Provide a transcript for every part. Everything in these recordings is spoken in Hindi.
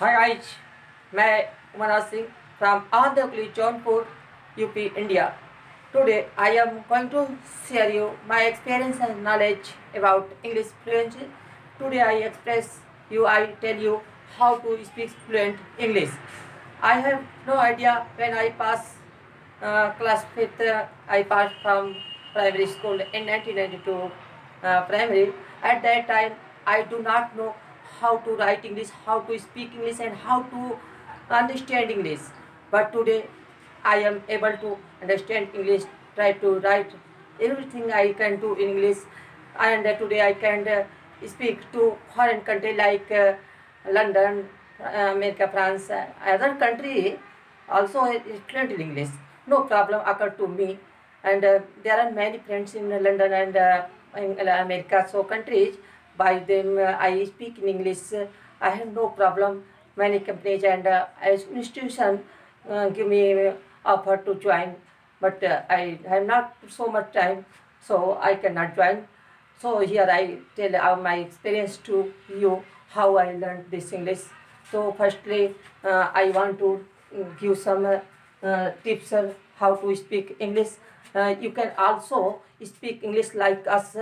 Hi guys, मैं Manoj Singh from Andhra Jaunpur, UP, India. Today I am going to share you my experience and knowledge about English fluency. Today I express you, I tell you how to speak fluent English. I have no idea when I pass uh, class 5th, uh, I passed from primary school in 1992 uh, primary. At that time, I do not know how to write English, how to speak English, and how to understand English. But today, I am able to understand English, try to write everything I can do in English, and uh, today I can uh, speak to foreign country like uh, London, uh, America, France, uh, other country also fluent in English. No problem occur to me, and uh, there are many friends in London and America, so countries. By them, uh, I speak in English. I have no problem. Many companies and uh, as institution uh, give me offer to join, but uh, I have not so much time, so I cannot join. So here I tell uh, my experience to you how I learned this English. So firstly, uh, I want to give some uh, uh, tips on how to speak English. Uh, you can also speak English like us.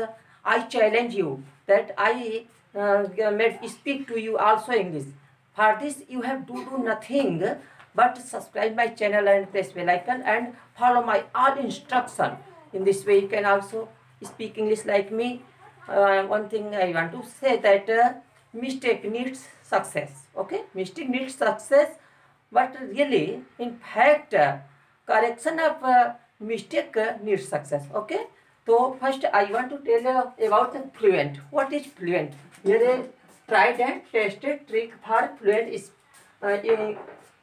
I challenge you that I uh, made speak to you also English. For this, you have to do nothing but subscribe my channel and press bell icon and follow my all instruction. In this way, you can also speak English like me. Uh, one thing I want to say that uh, mistake needs success. Okay, mistake needs success, but really, in fact, uh, correction of uh, mistake uh, needs success. Okay. So first I want to fluent. What is fluent? Here a tried and tested trick for fluent is uh,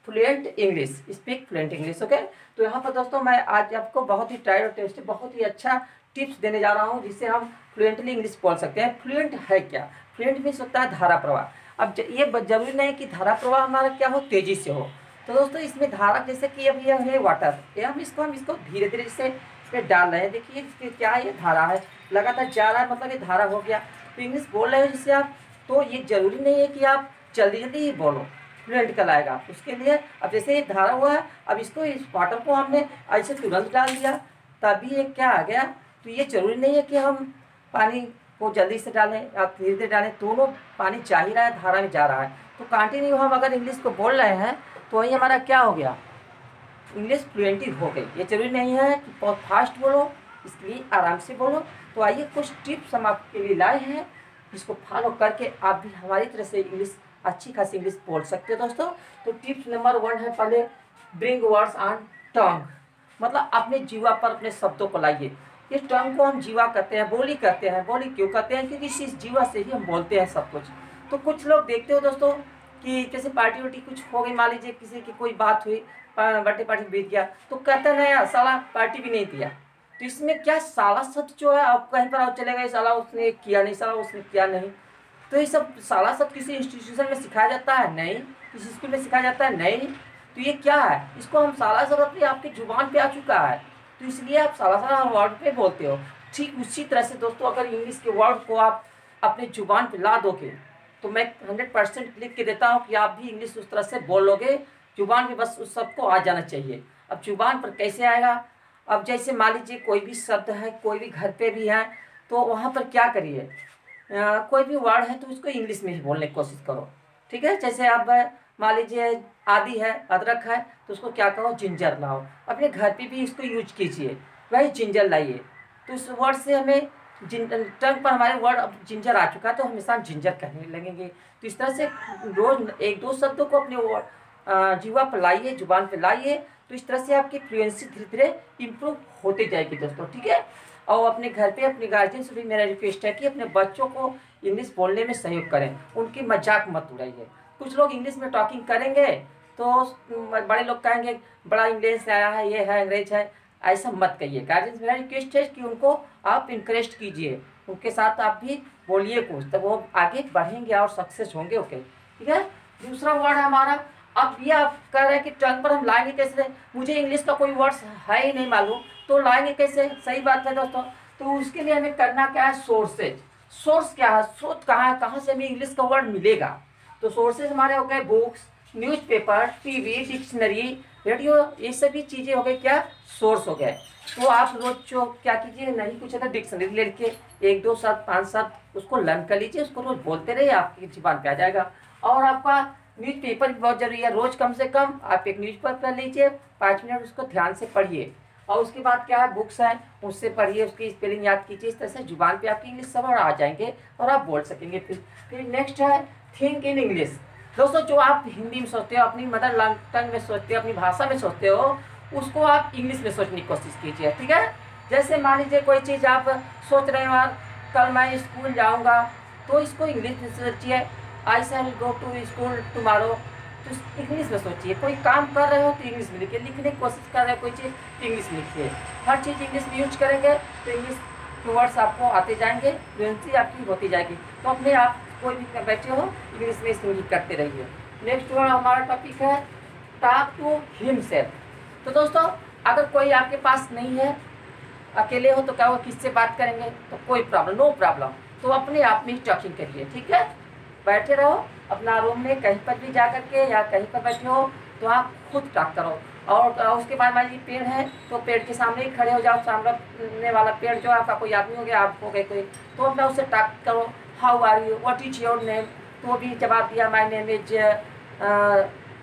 fluent English speak fluent English okay तो यहाँ पर दोस्तों मैं आज आपको बहुत ही ट्राइड और टेस्ट बहुत ही अच्छा टिप्स देने जा रहा हूँ जिससे हम फ्लुएंटली इंग्लिश बोल सकते हैं। फ्लुएंट है क्या? फ्लुएंट मीन्स होता है धारा प्रवाह। अब ये ज़रूरी नहीं कि धारा प्रवाह हमारा क्या हो तेज़ी से हो। तो दोस्तों इसमें धारा जैसे कि अब यह है वाटर ये हम इसको हम इसको धीरे धीरे से इसमें डाल रहे हैं। देखिए, इसके क्या ये धारा है? लगातार जा रहा है मतलब ये धारा हो गया। तो इंग्लिश बोल रहे हो जिससे आप तो ये ज़रूरी नहीं है कि आप जल्दी जल्दी ही बोलो। फ्लुएंट आएगा। उसके लिए अब जैसे ये धारा हुआ है, अब इसको इस वाटर को हमने ऐसे तुरंत डाल दिया। तभी ये क्या आ गया? तो ये ज़रूरी नहीं है कि हम पानी को जल्दी से डालें या धीरे धीरे डालें। दोनों पानी जा ही रहा है, धारा में जा रहा है। तो कंटिन्यू हम अगर इंग्लिश को बोल रहे हैं तो वही हमारा क्या हो गया? इंग्लिश फ्लुएंटी हो गई। ये ज़रूरी नहीं है कि बहुत फास्ट बोलो, इसके लिए आराम से बोलो। तो आइए कुछ टिप्स हम आपके लिए लाए हैं, जिसको फॉलो करके आप भी हमारी तरह से इंग्लिश अच्छी खासी इंग्लिश बोल सकते हो दोस्तों। तो टिप्स नंबर वन है पहले ब्रिंग वर्ड्स ऑन टंग मतलब अपने जीवा पर, अपने शब्दों को लाइए। ये टंग को हम जीवा कहते हैं, बोली कहते हैं। बोली क्यों कहते हैं? क्योंकि इस जीवा से ही हम बोलते हैं सब कुछ। तो कुछ लोग देखते हो दोस्तों कि जैसे पार्टी वार्टी कुछ हो गई, मान लीजिए किसी की कोई बात हुई बर्थडे पार्टी बीत गया। तो कहते नहीं साला पार्टी भी नहीं दिया। तो इसमें क्या साला शब्द जो है, आप कहीं पर आप चले गए, साला उसने किया नहीं, साला उसने किया नहीं। तो ये सब साला शब्द किसी इंस्टीट्यूशन में सिखाया जाता है? नहीं। किसी स्कूल में सिखाया जाता है? नहीं। तो ये क्या है? इसको हम साला शब्द अपनी आपकी ज़ुबान पे आ चुका है। तो इसलिए आप साला साला वर्ड पे बोलते हो। ठीक उसी तरह से दोस्तों, अगर इंग्लिश के वर्ड को आप अपने ज़ुबान पे ला दोगे तो मैं हंड्रेड परसेंट लिख के देता हूँ कि आप भी इंग्लिश उस तरह से बोलोगे। ज़ुबान पे बस उस सबको आ जाना चाहिए। अब ज़ुबान पर कैसे आएगा? अब जैसे मान लीजिए कोई भी शब्द है कोई भी घर पे भी है तो वहाँ पर क्या करिए? कोई भी वर्ड है तो उसको इंग्लिश में ही बोलने की कोशिश करो। ठीक है? जैसे आप अ, मान लीजिए आदि है अदरक है तो उसको क्या कहो? जिंजर लाओ। अपने घर पे भी इसको यूज़ कीजिए। वही जिंजर लाइए। तो उस वर्ड से हमें जिन टंग पर हमारे वर्ड अब जिंजर आ चुका है तो हमेशा हम जिंजर कहने लगेंगे। तो इस तरह से रोज एक दो शब्दों को अपने जीवा पर लाइए ज़ुबान पर लाइए तो इस तरह से आपकी फ्लुएंसी धीरे धीरे इम्प्रूव होती जाएगी दोस्तों, ठीक है? और अपने घर पे अपने गार्जियन से भी मेरा रिक्वेस्ट है कि अपने बच्चों को इंग्लिश बोलने में सहयोग करें, उनकी मज़ाक मत उड़ाइए। कुछ लोग इंग्लिश में टॉकिंग करेंगे तो बड़े लोग कहेंगे, बड़ा इंग्लिश आया है, ये है, अंग्रेज़ है, ऐसा मत कहिए। गार्जियन मेरा रिक्वेस्ट है कि उनको आप इंकरेज कीजिए, उनके साथ आप भी बोलिए कुछ, तब वो आगे बढ़ेंगे और सक्सेस होंगे ओके ठीक है? दूसरा वर्ड हमारा अब ये आप कह रहे हैं कि टंग पर हम लाएँगे कैसे? मुझे इंग्लिश का कोई वर्ड्स है ही नहीं मालूम। तो लाएँगे कैसे? सही बात है दोस्तों। तो उसके लिए हमें करना क्या है? सोर्सेज सोर्स क्या है? स्रोत कहाँ है? कहाँ से हमें इंग्लिश का वर्ड मिलेगा? तो सोर्सेज हमारे हो गए books newspaper TV dictionary radio ये सभी चीज़ें हो गई क्या? सोर्स हो गए। तो आप रोज जो क्या कीजिए? नहीं, कुछ अगर डिक्शनरी ले के एक, दो, सात, पाँच, सात उसको लर्न कर लीजिए। उसको रोज बोलते रहिए, आपकी जीवन पे आ जाएगा। और आपका न्यूज़ पेपर भी बहुत ज़रूरी है। रोज कम से कम आप एक न्यूज़ पेपर लीजिए, पाँच मिनट उसको ध्यान से पढ़िए। और उसके बाद क्या है? बुक्स हैं, उससे पढ़िए, उसकी स्पेलिंग याद कीजिए, इस तरह से ज़ुबान पे आपकी इंग्लिश सब आ जाएँगे और आप बोल सकेंगे फिर। फिर नेक्स्ट है थिंक इन इंग्लिश दोस्तों, जो आप हिंदी में सोचते हो, अपनी मदर टंग में सोचते हो, अपनी भाषा में सोचते हो, उसको आप इंग्लिश में सोचने की कोशिश कीजिए, ठीक है? जैसे मान लीजिए कोई चीज़ आप सोच रहे हो, कल मैं स्कूल जाऊँगा तो इसको इंग्लिश में सोचिए। I shall, go to school, tomorrow. तो इंग्लिश में सोचिए, कोई काम कर रहे हो तो इंग्लिश में लिखिए, लिखने की कोशिश कर रहे हो, कोई चीज़ तो इंग्लिश में लिखिए। हर चीज़ इंग्लिश में यूज़ करेंगे तो इंग्लिश के वर्ड्स आपको आते जाएँगे फ्लुएंसी आपकी होती जाएगी। तो अपने आप कोई भी बैठे हो इंग्लिश में सिंगिंग करते रहिए। नेक्स्ट वर्ड हमारा टॉपिक है टॉक टू हिम तो दोस्तों, अगर कोई आपके पास नहीं है, अकेले हो तो क्या वो किससे बात करेंगे? तो कोई प्रॉब्लम नो प्रॉब्लम तो अपने आप में ही टॉकिंग करिए, ठीक है? बैठे रहो, अपना रूम में कहीं पर भी जा कर के या कहीं पर बैठे हो तो आप खुद टॉक करो। और उसके बाद मान लीजिए पेड़ है तो पेड़ के सामने ही खड़े हो जाओ, सामने वाला पेड़ जो आपका कोई आदमी हो गया, आप हो गए कोई तो अपना उससे टॉक करो how are you what is your name तो भी जवाब दिया माई नेम इज़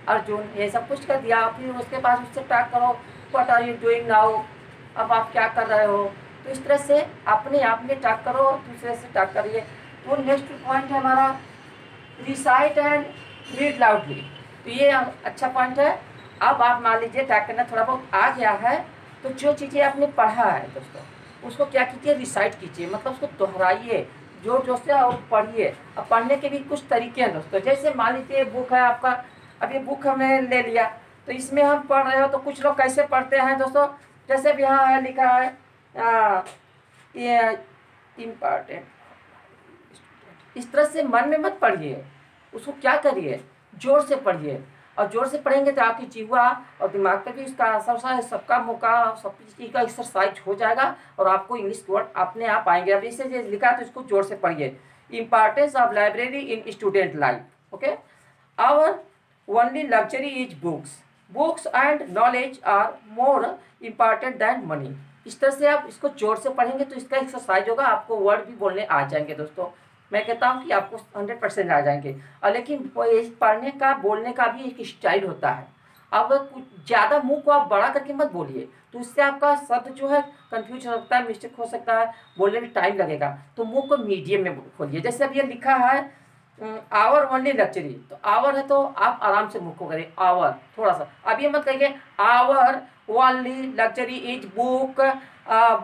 अर्जुन, ये सब कुछ कर दिया, फिर उसके पास उससे टॉक करो what are you doing now अब आप क्या कर रहे हो? तो इस तरह से अपने आप में टॉक करो, दूसरे से टॉक करिए। तो नेक्स्ट पॉइंट है हमारा रिसाइट एंड रीड लाउडली तो ये अच्छा पॉइंट है। अब आप मान लीजिए करना थोड़ा बहुत आ गया है तो जो चीज़ें आपने पढ़ा है दोस्तों, उसको क्या कीजिए? रिसाइट कीजिए। मतलब उसको दोहराइए। जो जो से और पढ़िए। अब पढ़ने के भी कुछ तरीके हैं दोस्तों। जैसे मान लीजिए बुक है आपका अब ये बुक हमने ले लिया। तो इसमें हम पढ़ रहे हो तो कुछ लोग कैसे पढ़ते हैं दोस्तों? जैसे भी यहाँ है, लिखा है इंपॉर्टेंट इस तरह से मन में मत पढ़िए। उसको क्या करिए? ज़ोर से पढ़िए। और ज़ोर से पढ़ेंगे तो आपकी जीवा और दिमाग पर भी उसका असर है सबका मौका, सब चीज़ का एक्सरसाइज हो जाएगा और आपको इंग्लिश वर्ड अपने आप आएँगे। अब इसे लिखा तो इसको ज़ोर से पढ़िए। Importance of library in student life okay our only luxury is books books and knowledge are more important than money इस तरह से आप इसको ज़ोर से पढ़ेंगे तो इसका एक्सरसाइज होगा, आपको वर्ड भी बोलने आ जाएँगे दोस्तों। मैं कहता हूँ कि आपको हंड्रेड परसेंट आ जाएँगे। और लेकिन पढ़ने का, बोलने का भी एक स्टाइल होता है। अब कुछ ज़्यादा मुँह को आप बड़ा करके मत बोलिए। तो इससे आपका शब्द जो है कंफ्यूज हो सकता है मिस्टेक हो सकता है, बोलने में टाइम लगेगा। तो मुँह को मीडियम में खोलिए। जैसे अब ये लिखा है आवर ओनली लक्चरी तो आवर है तो आप आराम से मुख को करें। आवर थोड़ा सा अब ये मत कहिए our only luxury is book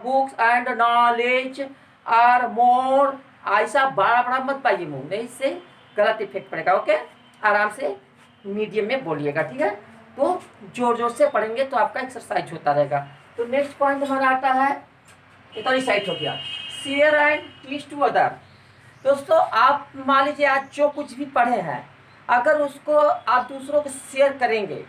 books and knowledge are more ऐसा बड़ा बड़ा मत पाइए मुँह, नहीं इससे गलत इफ़ेक्ट पड़ेगा ओके आराम से मीडियम में बोलिएगा, ठीक है? तो ज़ोर ज़ोर से पढ़ेंगे तो आपका एक्सरसाइज होता रहेगा। तो नेक्स्ट पॉइंट हमारा आता है तो हो गया। शेयर एंड टू अदर दोस्तों, आप मान लीजिए आज जो कुछ भी पढ़े हैं, अगर उसको आप दूसरों को शेयर करेंगे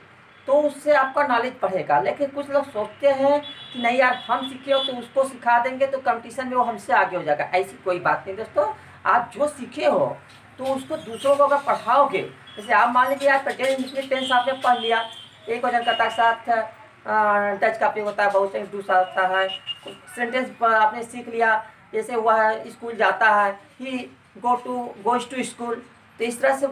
तो उससे आपका नॉलेज बढ़ेगा। लेकिन कुछ लोग सोचते हैं कि नहीं यार, हम सीखे हो तो उसको सिखा देंगे तो कंपटीशन में वो हमसे आगे हो जाएगा। ऐसी कोई बात नहीं दोस्तों। आप जो सीखे हो तो उसको दूसरों को अगर पढ़ाओगे, जैसे आप मान लीजिए यार प्रेजेंट टेंस आपने पढ़ लिया, एक वज़न का साथ टच का प्रयोग होता है, बहुत से दूसरा होता है सेंटेंस आपने सीख लिया, जैसे वह स्कूल जाता है, he go to goes to school तो इस तरह से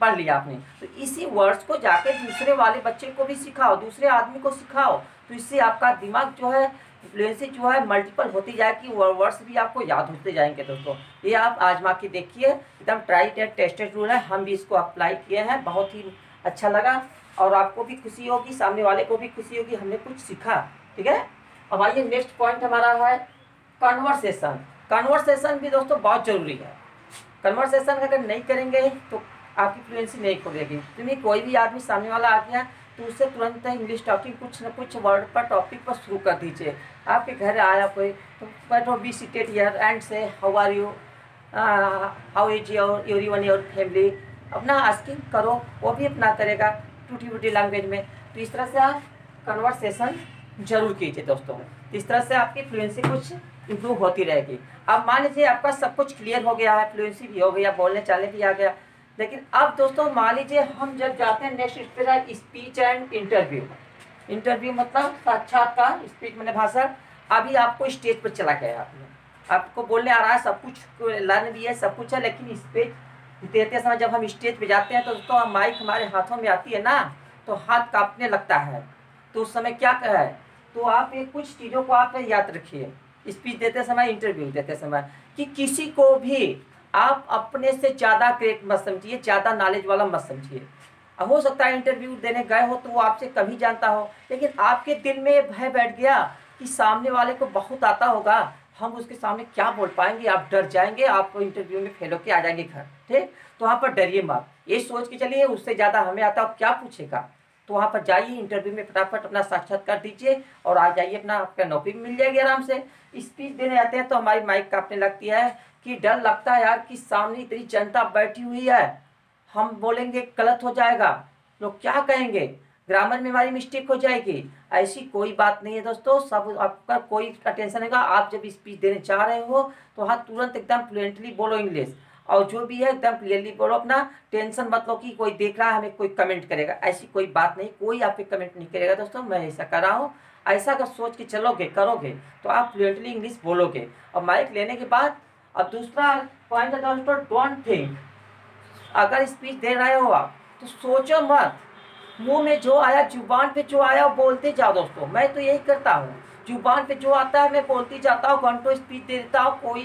पढ़ लिया आपने। तो इसी वर्ड्स को जाके दूसरे वाले बच्चे को भी सिखाओ, दूसरे आदमी को सिखाओ। तो इससे आपका दिमाग जो है फ्लुएंसी जो है मल्टीपल होती जाएगी वर्ड्स भी आपको याद होते जाएँगे दोस्तों। ये आप आजमा के देखिए, एकदम ट्राई टेड टेस्टेड रूल है। हम भी इसको अप्लाई किए हैं, बहुत ही अच्छा लगा। और आपको भी खुशी होगी, सामने वाले को भी खुशी होगी, हमने कुछ सीखा, ठीक है? अब आइए नेक्स्ट पॉइंट हमारा है कन्वर्सेशन कन्वर्सेशन भी दोस्तों बहुत ज़रूरी है। कन्वर्सेशन अगर नहीं करेंगे तो आपकी फ्लुएंसी नहीं खुलेगी। क्योंकि कोई भी आदमी सामने वाला आ गया तो उससे तुरंत इंग्लिश टॉकिंग कुछ ना कुछ वर्ड पर टॉपिक पर शुरू कर दीजिए। आपके घर आया कोई तो बैठो be seated here and say how are you how is your your one your family अपना आस्किंग करो, वो भी अपना करेगा टूटी फूटी लैंग्वेज में। तो इस तरह से आप कन्वर्सेशन ज़रूर कीजिए दोस्तों। इस तरह से आपकी फ्लुएंसी कुछ इम्प्रूव होती रहेगी। अब मान लीजिए आपका सब कुछ क्लियर हो गया है फ्लुएंसी भी हो गया, बोलने चालने भी आ गया। लेकिन अब दोस्तों मान लीजिए हम जब जाते हैं नेक्स्ट पे है स्पीच एंड इंटरव्यू इंटरव्यू मतलब साक्षात्कार स्पीच मैंने भाषण अभी आपको स्टेज पर चला गया आपने। आपको बोलने आ रहा है, सब कुछ लर्न भी है, सब कुछ है, लेकिन स्पीच देते समय जब हम स्टेज पे जाते हैं तो दोस्तों माइक हमारे हाथों में आती है ना तो हाथ कांपने लगता है। तो उस समय क्या है? तो आप ये कुछ चीज़ों को आप याद रखिए। स्पीच देते समय इंटरव्यू देते समय, कि किसी को भी आप अपने से ज़्यादा ग्रेट मत समझिए, ज़्यादा नॉलेज वाला मत समझिए। हो सकता है इंटरव्यू देने गए हो तो वो आपसे कभी जानता हो, लेकिन आपके दिल में भय बैठ गया कि सामने वाले को बहुत आता होगा, हम उसके सामने क्या बोल पाएँगे, आप डर जाएँगे, आप इंटरव्यू में फेल होके आ जाएँगे घर, ठीक? तो वहाँ पर डरिए मत। ये सोच के चलिए, उससे ज़्यादा हमें आता हो क्या पूछेगा? तो वहाँ पर जाइए इंटरव्यू में फटाफट अपना साक्षात्कार दीजिए और आ जाइए, अपना आपका नौकरी मिल जाएगी आराम से। स्पीच देने आते हैं तो हमारी माइक कांपने लगती है कि डर लगता है यार कि सामने इतनी जनता बैठी हुई है। हम बोलेंगे गलत हो जाएगा। लोग क्या कहेंगे? ग्रामर में हमारी मिस्टेक हो जाएगी। ऐसी कोई बात नहीं है दोस्तों। सब आपका कोई टेंशन है आप जब स्पीच देने जा रहे हो तो हाँ तुरंत एकदम फ्लुएंटली बोलो इंग्लिश और जो भी है, एकदम क्लियरली बोलो अपना। टेंशन मत लो कि कोई देख रहा है, हमें कोई कमेंट करेगा। ऐसी कोई बात नहीं। कोई आप पे कमेंट नहीं करेगा दोस्तों। मैं ऐसा कर रहा हूँ। ऐसा अगर सोच के चलोगे, करोगे तो आप फ्लुएंटली इंग्लिश बोलोगे। और माइक लेने के बाद, अब दूसरा पॉइंट है दोस्तों डोंट थिंक अगर स्पीच दे रहे हो आप तो सोचो मत। मुँह में जो आया, ज़ुबान पे जो आया, वो बोलते जाओ दोस्तों। मैं तो यही करता हूँ। ज़ुबान पे जो आता है, मैं बोलती जाता हूँ, घंटों स्पीच दे देता हूँ, कोई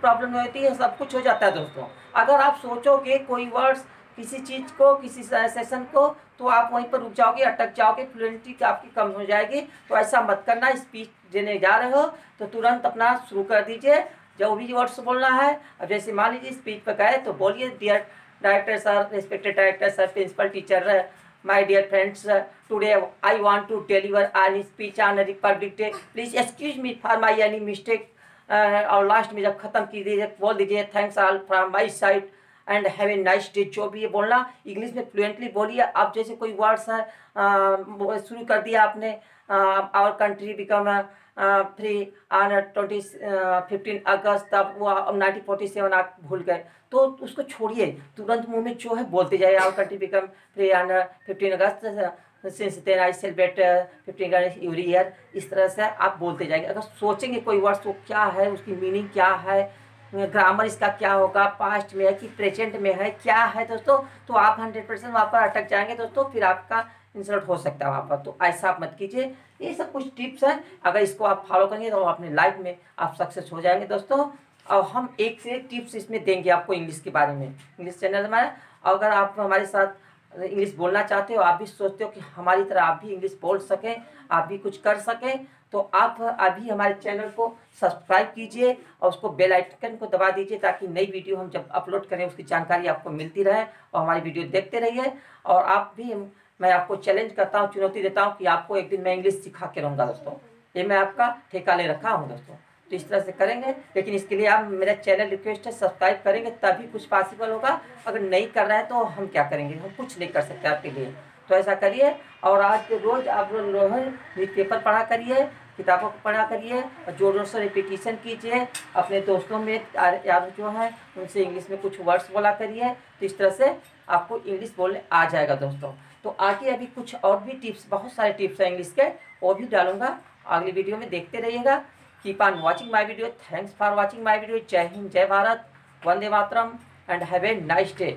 प्रॉब्लम नहीं होती है, सब कुछ हो जाता है दोस्तों। अगर आप सोचोगे, कोई वर्ड्स किसी चीज़ को किसी सेशन को तो आप वहीं पर रुक जाओगे अटक जाओगे फ्लुएंटी आपकी कम हो जाएगी। तो ऐसा मत करना स्पीच देने जा रहे हो तो तुरंत अपना शुरू कर दीजिए। जो भी वर्ड्स बोलना है अब जैसे मान लीजिए स्पीच पर गए तो बोलिए dear director sir respected director sir principal teacher my dear friends uh, today i want to deliver on republic day. Please excuse me for my any mistake uh, और लास्ट में जब ख़त्म की दीजिए बोल दीजिए thanks all from my side and have a nice day जो भी ये बोलना इंग्लिश में फ्लुएंटली बोलिए। आप जैसे कोई वर्ड्स है शुरू कर दिया आपने our country become free on twenty fifteen August तब वो नाइनटीन फोर्टी सेवन आप भूल गए। तो उसको छोड़िए। तुरंत मुँह में जो है बोलते जाइए our country become free on fifteen August since then I celebrate fifteen every year इस तरह से आप बोलते जाएँगे अगर सोचेंगे कोई वर्ड्स वो क्या है, उसकी मीनिंग क्या है ग्रामर इसका क्या होगा? पास्ट में है कि प्रेजेंट में है? क्या है दोस्तों? तो आप हंड्रेड परसेंट वहाँ पर अटक जाएँगे दोस्तों, फिर आपका इंसल्ट हो सकता है वहाँ पर। तो ऐसा आप मत कीजिए। ये सब कुछ टिप्स हैं। अगर इसको आप फॉलो करेंगे तो अपने लाइफ में आप सक्सेस हो जाएँगे दोस्तों। और हम एक से एक टिप्स इसमें देंगे आपको इंग्लिश के बारे में। इंग्लिश चैनल हमारा। अगर आप हमारे साथ इंग्लिश बोलना चाहते हो, आप भी सोचते हो कि हमारी तरह आप भी इंग्लिश बोल सकें, आप भी कुछ कर सकें। तो आप अभी हमारे चैनल को सब्सक्राइब कीजिए और उसको बेल आइकन को दबा दीजिए ताकि नई वीडियो हम जब अपलोड करें उसकी जानकारी आपको मिलती रहे और हमारी वीडियो देखते रहिए। और आप भी, मैं आपको चैलेंज करता हूँ, चुनौती देता हूँ कि आपको एक दिन मैं इंग्लिश सिखा के रहूँगा दोस्तों। ये मैं आपका ठेका ले रखा हूँ दोस्तों। तो इस तरह से करेंगे, लेकिन इसके लिए आप मेरा चैनल रिक्वेस्ट है सब्सक्राइब करेंगे, तभी कुछ पॉसिबल होगा। अगर नहीं कर रहे हैं तो हम क्या करेंगे? हम कुछ नहीं कर सकते आपके लिए। तो ऐसा करिए और आज के रोज़ आप लोग न्यूज़ पेपर पढ़ा करिए, किताबों को पढ़ा करिए और ज़ोर ज़ोर से रिपीटिशन कीजिए, अपने दोस्तों में याद जो है, उनसे इंग्लिश में कुछ वर्ड्स बोला करिए तो इस तरह से आपको इंग्लिश बोलने आ जाएगा दोस्तों। तो आगे अभी कुछ और भी टिप्स बहुत सारे टिप्स हैं इंग्लिश के, वो भी डालूँगा। अगली वीडियो में देखते रहिएगा। Keep on watching my video thanks for watching my video जय हिंद जय भारत वंदे मातरम and have a nice day